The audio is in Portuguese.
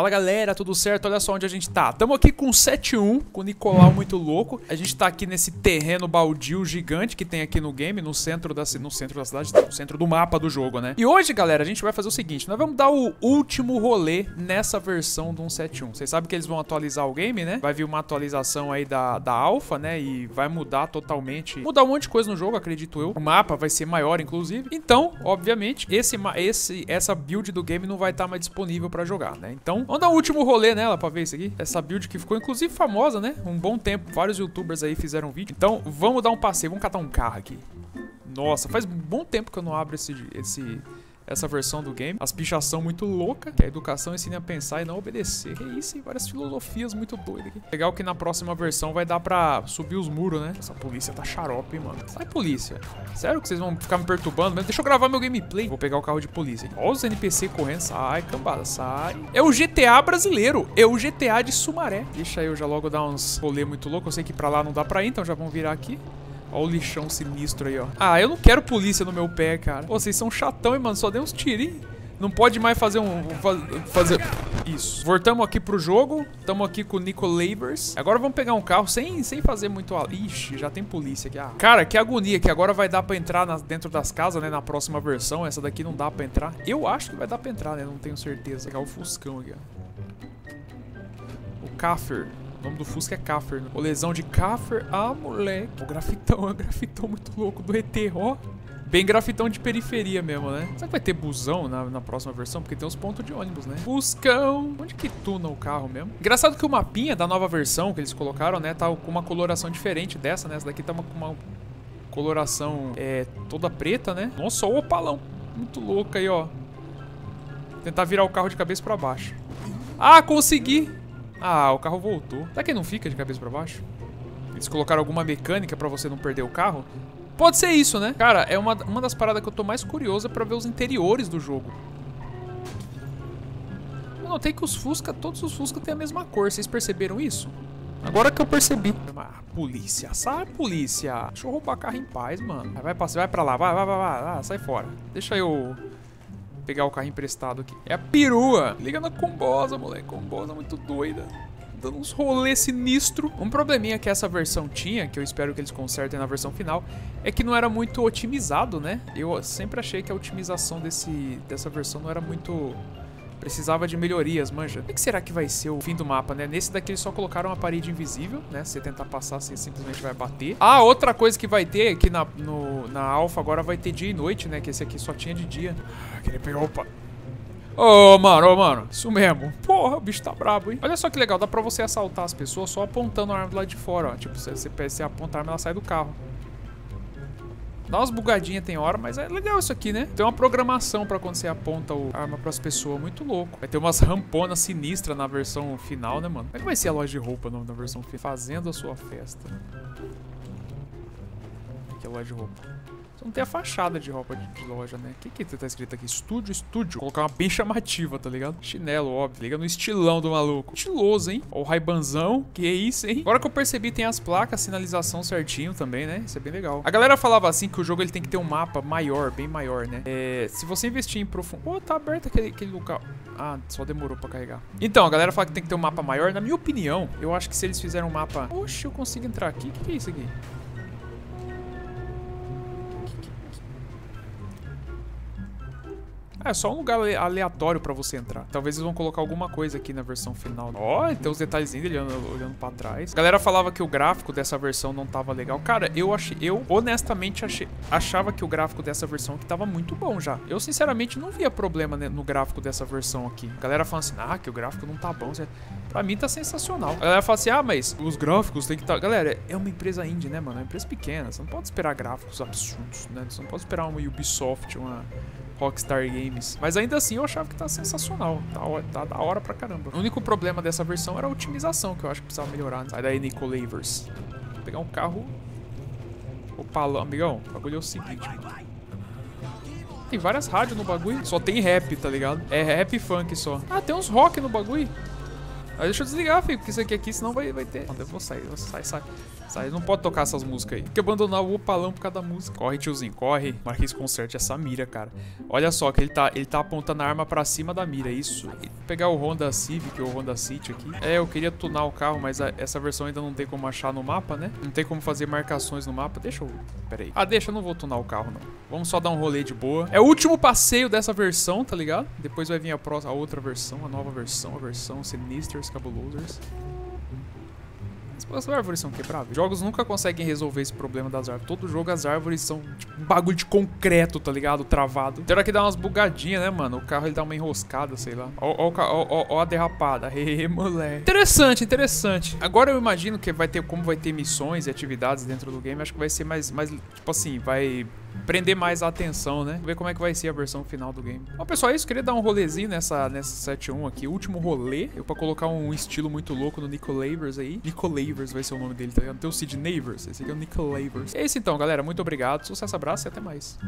Fala galera, tudo certo? Olha só onde a gente tá. Tamo aqui com o 7-1, com o Nicolau muito louco. A gente tá aqui nesse terreno baldio gigante que tem aqui no game, no centro da, no centro da cidade, no centro do mapa do jogo, né? E hoje, galera, a gente vai fazer o seguinte: nós vamos dar o último rolê nessa versão do 171. Vocês sabem que eles vão atualizar o game, né? Vai vir uma atualização aí da, da alpha, né? E vai mudar totalmente. Mudar um monte de coisa no jogo, acredito eu. O mapa vai ser maior, inclusive. Então, obviamente, esse, esse, essa build do game não vai estar tá mais disponível pra jogar, né? Então, vamos dar um último rolê nela pra ver isso aqui. Essa build que ficou, inclusive, famosa, né? Um bom tempo. Vários youtubers aí fizeram vídeo. Então, vamos dar um passeio. Vamos catar um carro aqui. Nossa, faz um bom tempo que eu não abro esse, esse, essa versão do game. As pichação muito louca, que a educação ensina a pensar e não obedecer. Que isso, hein? Várias filosofias muito doidas aqui. Legal que na próxima versão vai dar pra subir os muros, né? Essa polícia tá xarope, hein, mano. Sai, polícia. Sério que vocês vão ficar me perturbando? Mas deixa eu gravar meu gameplay. Vou pegar o carro de polícia. Olha os NPC correndo. Sai, cambada, sai. É o GTA brasileiro. É o GTA de Sumaré. Deixa eu já logo dar uns rolê muito louco. Eu sei que pra lá não dá pra ir, então já vão virar aqui. Olha o lixão sinistro aí, ó. Ah, eu não quero polícia no meu pé, cara. Pô, vocês são chatão, hein, mano? Só dei uns tirinhos. Não pode mais fazer um... Fazer... Isso. Voltamos aqui pro jogo. Tamo aqui com o Nico Labors. Agora vamos pegar um carro sem, sem fazer muito... Ixi, já tem polícia aqui. Ah. Cara, que agonia que agora vai dar pra entrar dentro das casas, né? Na próxima versão. Essa daqui não dá pra entrar. Eu acho que vai dar pra entrar, né? Não tenho certeza. Vou pegar o Fuscão aqui, ó. O Kafir. O nome do Fusca é Kaffer. Né? O lesão de Kaffer. Ah, moleque. O grafitão, é um grafitão muito louco do ET, ó. Bem grafitão de periferia mesmo, né? Será que vai ter busão na, na próxima versão? Porque tem uns pontos de ônibus, né? Buscão! Onde que tuna o carro mesmo? Engraçado que o mapinha da nova versão que eles colocaram, né? Tá com uma coloração diferente dessa, né? Essa daqui tá com uma, uma coloração é, toda preta, né? Nossa, o opalão. Muito louco aí, ó. Tentar virar o carro de cabeça pra baixo. Ah, consegui! Ah, o carro voltou. Será que ele não fica de cabeça pra baixo? Eles colocaram alguma mecânica pra você não perder o carro? Pode ser isso, né? Cara, é uma, uma das paradas que eu tô mais curiosa pra ver os interiores do jogo. Eu notei que os Fusca, todos os Fusca têm a mesma cor. Vocês perceberam isso? Agora que eu percebi. Ah, polícia, sai polícia. Deixa eu roubar carro em paz, mano. Vai, vai, vai pra lá, vai, vai, vai, vai, vai, sai fora. Deixa eu pegar o carro emprestado aqui. É a perua. Liga na combosa, moleque. Combosa muito doida. Dando uns rolês sinistro. Um probleminha que essa versão tinha, que eu espero que eles consertem na versão final, é que não era muito otimizado, né? Eu sempre achei que a otimização desse, dessa versão não era muito Precisava de melhorias, manja. O que será que vai ser o fim do mapa, né? Nesse daqui eles só colocaram uma parede invisível, né? Se você tentar passar, você simplesmente vai bater. Ah, outra coisa que vai ter aqui na, na Alpha agora vai ter dia e noite, né? Que esse aqui só tinha de dia. Ah, queria pegar... Opa! Ô, oh, mano, ô, oh, mano. Isso mesmo. Porra, o bicho tá brabo, hein? Olha só que legal. Dá pra você assaltar as pessoas só apontando a arma do lado de fora, ó. Tipo, você, você, você aponta a arma, ela sai do carro. Dá umas bugadinhas tem hora, mas é legal isso aqui, né? Tem uma programação pra quando você aponta a arma pras pessoas, muito louco. Vai ter umas ramponas sinistras na versão final, né, mano? Como é que vai ser a loja de roupa na versão final? Fazendo a sua festa. Aqui é a loja de roupa. Não tem a fachada de roupa de, de loja, né? O que que tá escrito aqui? Estúdio, estúdio. Vou colocar uma bem chamativa, tá ligado? Chinelo, óbvio. Liga no estilão do maluco. Estiloso, hein? Ó o raibanzão. Que isso, hein? Agora que eu percebi, tem as placas, sinalização certinho também, né? Isso é bem legal. A galera falava assim que o jogo ele tem que ter um mapa maior, bem maior, né? É, se você investir em profundo... Pô, tá aberto aquele, aquele local. Ah, só demorou pra carregar. Então, a galera fala que tem que ter um mapa maior. Na minha opinião, eu acho que se eles fizerem um mapa... Oxe, eu consigo entrar aqui? O que, que é isso aqui? É só um lugar aleatório pra você entrar. Talvez eles vão colocar alguma coisa aqui na versão final. Ó, oh, tem os detalhezinhos dele olhando, olhando pra trás. A galera falava que o gráfico dessa versão não tava legal. Cara, eu achei, eu honestamente achei, achava que o gráfico dessa versão aqui tava muito bom já. Eu sinceramente não via problema né, no gráfico dessa versão aqui. A galera falando assim, ah, que o gráfico não tá bom. Pra mim tá sensacional. A galera fala assim, ah, mas os gráficos tem que. Tá... Galera, é uma empresa indie, né, mano? É uma empresa pequena. Você não pode esperar gráficos absurdos, né? Você não pode esperar uma Ubisoft, uma Rockstar Games. Mas ainda assim eu achava que tá sensacional. Tá, tá da hora pra caramba. O único problema dessa versão era a otimização, que eu acho que precisava melhorar. Sai daí, Nico Lavers. Vou pegar um carro... Opa, amigão, o bagulho é o seguinte, mano. Tem várias rádios no bagulho. Só tem rap, tá ligado? É rap e funk só. Ah, tem uns rock no bagulho. Mas deixa eu desligar, filho, porque isso aqui, aqui senão vai, vai ter. Não, eu vou sair, eu vou sair, sai. Sai, não pode tocar essas músicas aí. Tem que abandonar o opalão por causa da música. Corre, tiozinho, corre. Marquinhos, conserte essa mira, cara. Olha só que ele tá, ele tá apontando a arma pra cima da mira, é isso. Pegar o Honda Civic ou o Honda City aqui. É, eu queria tunar o carro, mas a, essa versão ainda não tem como achar no mapa, né? Não tem como fazer marcações no mapa. Deixa eu... Pera aí. Ah, deixa, eu não vou tunar o carro, não. Vamos só dar um rolê de boa. É o último passeio dessa versão, tá ligado? Depois vai vir a, próxima, a outra versão, a nova versão, a versão Sinisters, Cabulosers. As árvores são quebráveis. Jogos nunca conseguem resolver esse problema das árvores. Todo jogo as árvores são tipo, um bagulho de concreto, tá ligado? Travado. Tem hora que dá umas bugadinhas, né, mano? O carro ele dá uma enroscada, sei lá. Ó, ó, ó, ó a derrapada. Hehe, moleque. Interessante, interessante. Agora eu imagino que vai ter, como vai ter missões e atividades dentro do game, acho que vai ser mais, mais tipo assim, vai prender mais a atenção, né? Ver como é que vai ser a versão final do game. Bom, pessoal, é isso. Queria dar um rolezinho nessa, nessa 7.1 aqui. Último rolê. Eu pra colocar um estilo muito louco no Nicolavers aí. Nicolavers vai ser o nome dele, tá ligado? Tem o Sid Navers. Esse aqui é o Nicolavers. É isso então, galera. Muito obrigado. Sucesso, abraço e até mais.